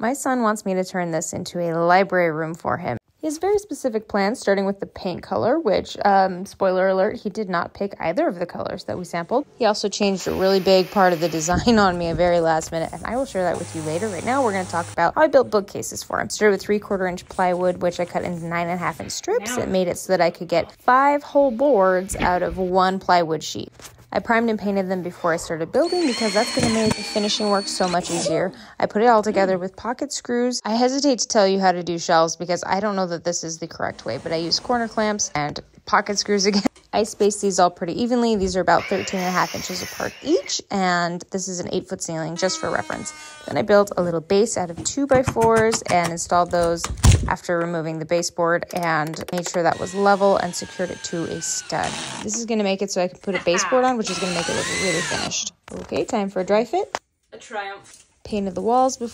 My son wants me to turn this into a library room for him. He has very specific plans, starting with the paint color, which, um, spoiler alert, he did not pick either of the colors that we sampled. He also changed a really big part of the design on me a very last minute, and I will share that with you later. Right now, we're going to talk about how I built bookcases for him. Started with three quarter inch plywood, which I cut into nine and a half inch strips. It made it so that I could get five whole boards out of one plywood sheet. I primed and painted them before I started building because that's going to make the finishing work so much easier. I put it all together with pocket screws. I hesitate to tell you how to do shelves because I don't know that this is the correct way, but I use corner clamps and pocket screws again. I spaced these all pretty evenly. These are about 13 and a half inches apart each, and this is an eight foot ceiling just for reference. Then I built a little base out of two by fours and installed those after removing the baseboard and made sure that was level and secured it to a stud. This is gonna make it so I can put a baseboard on, which is gonna make it look really finished. Okay, time for a dry fit. A triumph. Painted the walls before